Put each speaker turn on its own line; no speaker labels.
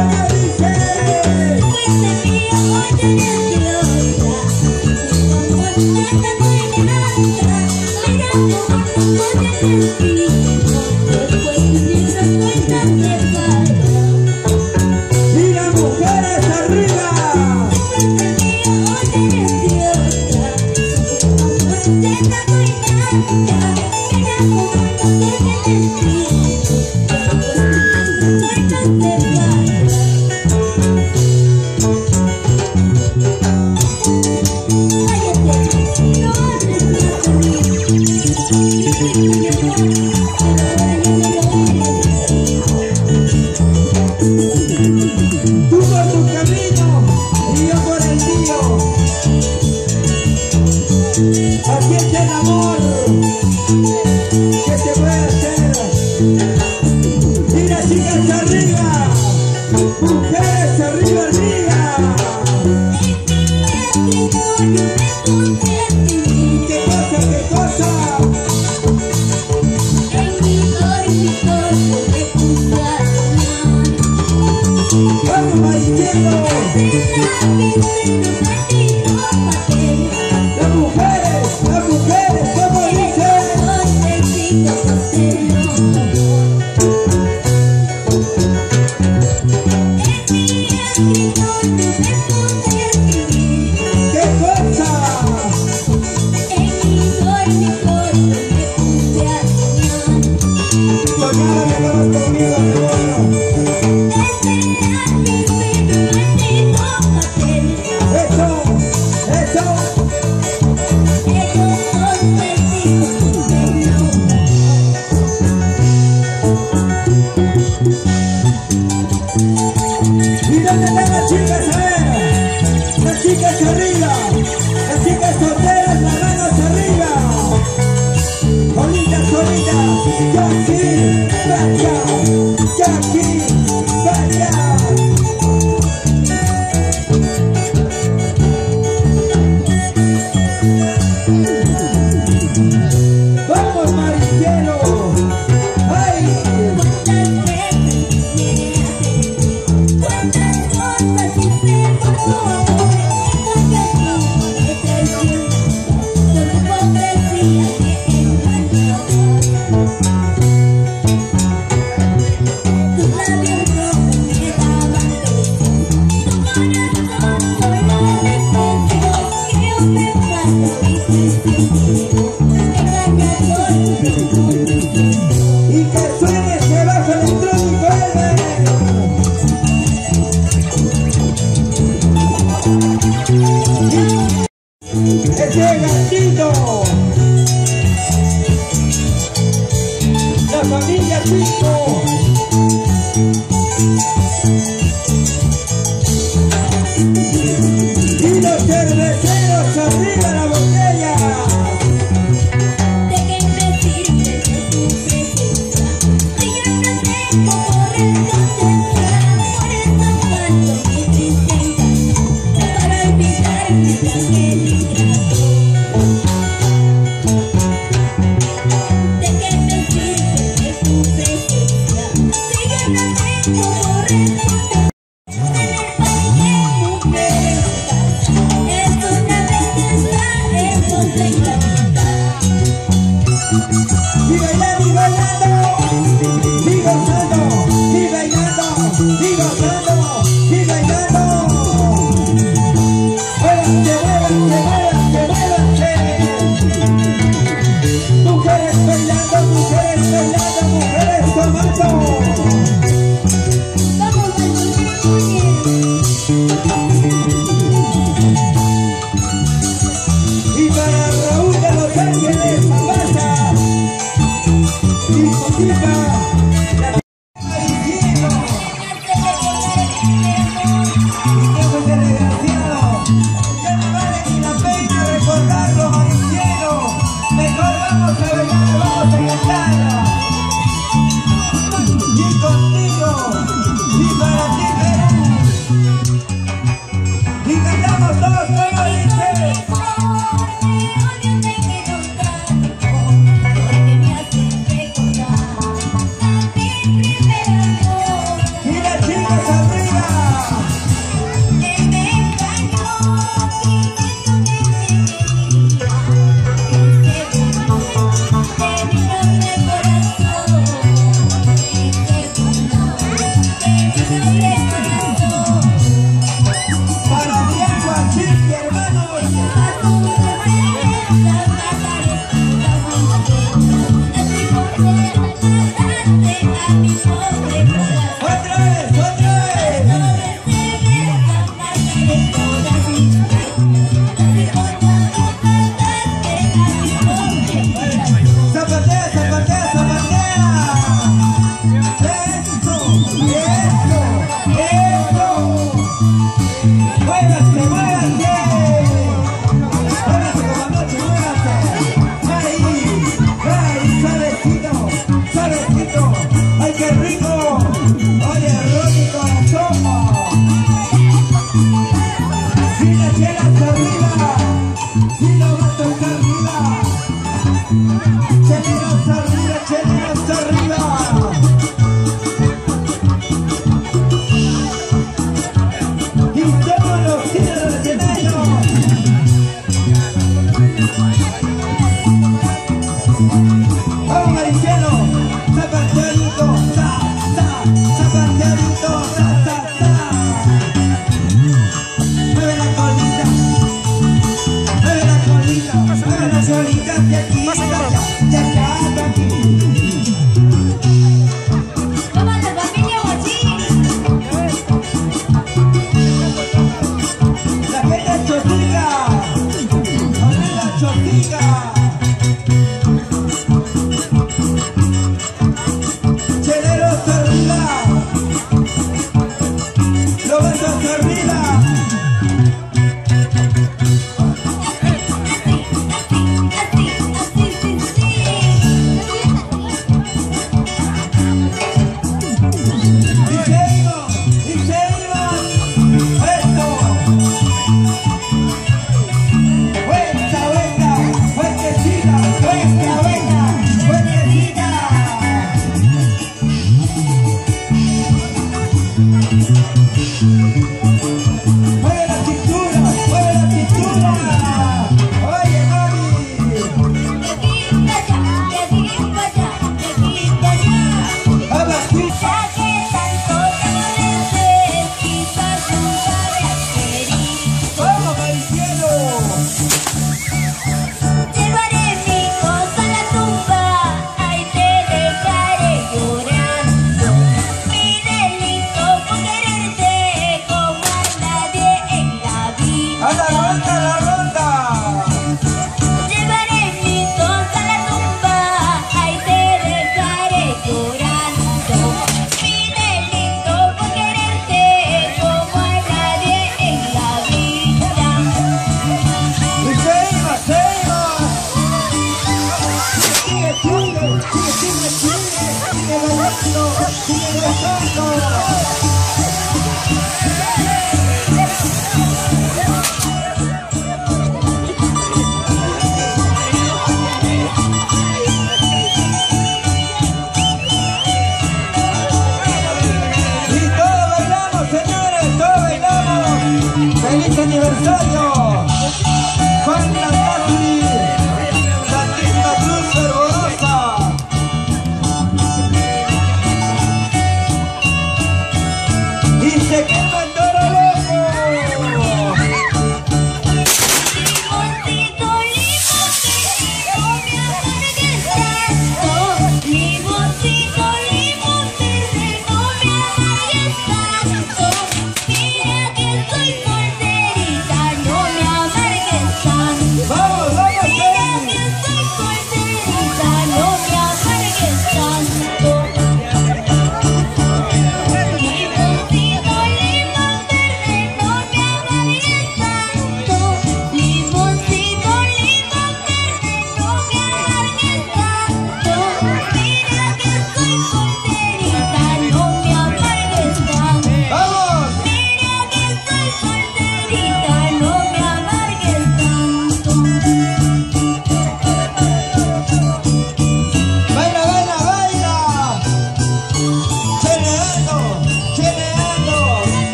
Yeah. Aquí está el amor que se puede hacer. Mira chicas arriba, mujeres arriba, arriba. ¿Qué cosa, qué cosa? Vamos, maicero. Esta